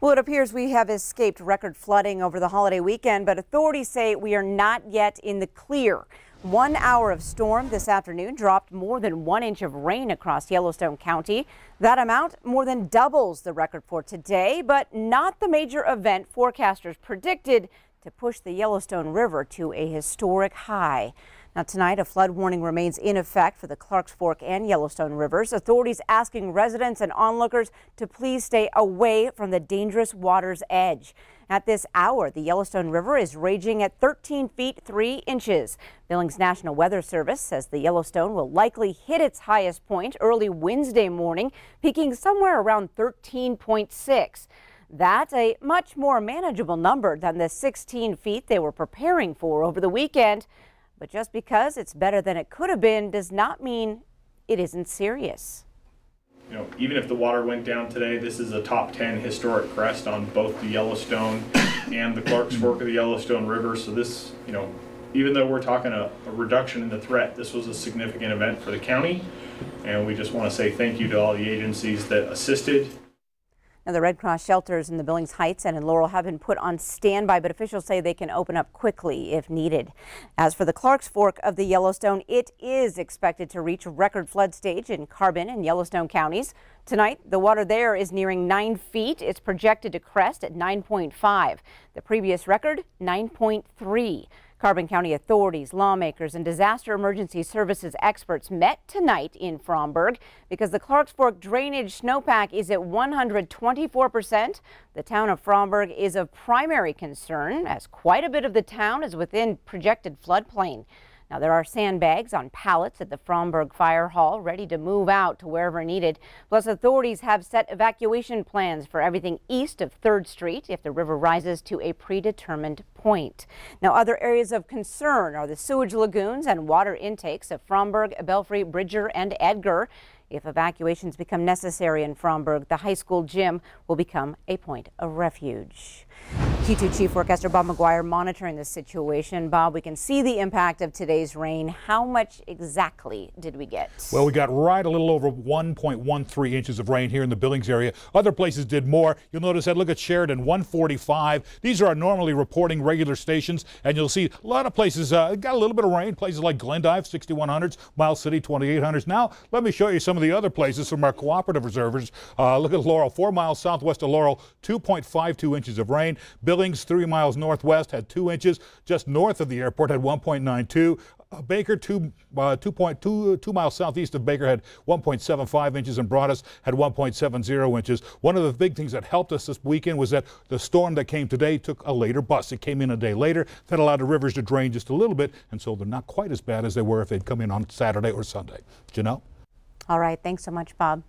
Well, it appears we have escaped record flooding over the holiday weekend, but authorities say we are not yet in the clear. One hour of storm this afternoon dropped more than one inch of rain across Yellowstone County. That amount more than doubles the record for today, but not the major event forecasters predicted to push the Yellowstone River to a historic high. Now tonight, a flood warning remains in effect for the Clarks Fork and Yellowstone rivers. Authorities asking residents and onlookers to please stay away from the dangerous water's edge. At this hour, the Yellowstone River is raging at 13 feet 3 inches. Billings National Weather Service says the Yellowstone will likely hit its highest point early Wednesday morning, peaking somewhere around 13.6. That's a much more manageable number than the 16 feet they were preparing for over the weekend. But just because it's better than it could have been does not mean it isn't serious. You know, even if the water went down today, this is a top 10 historic crest on both the Yellowstone and the Clarks Fork of the Yellowstone River. So this, you know, even though we're talking a, a reduction in the threat, this was a significant event for the county. And we just want to say thank you to all the agencies that assisted. Now, the Red Cross shelters in the Billings Heights and in Laurel have been put on standby, but officials say they can open up quickly if needed. As for the Clarks Fork of the Yellowstone, it is expected to reach record flood stage in Carbon and Yellowstone counties. Tonight, the water there is nearing 9 feet. It's projected to crest at 9.5. The previous record, 9.3. Carbon County authorities, lawmakers, and disaster emergency services experts met tonight in Fromberg because the Clarks Fork drainage snowpack is at 124 percent. The town of Fromberg is of primary concern as quite a bit of the town is within projected floodplain. Now, there are sandbags on pallets at the Fromberg Fire Hall ready to move out to wherever needed. Plus, authorities have set evacuation plans for everything east of 3rd Street if the river rises to a predetermined point. Now, other areas of concern are the sewage lagoons and water intakes of Fromberg, Belfry, Bridger, and Edgar. If evacuations become necessary in Fromberg, the high school gym will become a point of refuge. Q2 Chief Forecaster Bob McGuire monitoring the situation. Bob, we can see the impact of today's rain. How much exactly did we get? Well, we got right a little over 1.13 inches of rain here in the Billings area. Other places did more. You'll notice that look at Sheridan, 145. These are our normally reporting regular stations, and you'll see a lot of places uh, got a little bit of rain. Places like Glendive, 6100s, Miles City, 2800s. Now, let me show you some of the other places from our cooperative observers. Uh, look at Laurel, four miles southwest of Laurel, 2.52 inches of rain. Billings, three miles northwest, had two inches. Just north of the airport, had 1.92. Uh, Baker, two, uh, 2.2 two miles southeast of Baker, had 1.75 inches, and Broadus had 1.70 inches. One of the big things that helped us this weekend was that the storm that came today took a later bus. It came in a day later. That allowed the rivers to drain just a little bit, and so they're not quite as bad as they were if they'd come in on Saturday or Sunday. Know? All right. Thanks so much, Bob.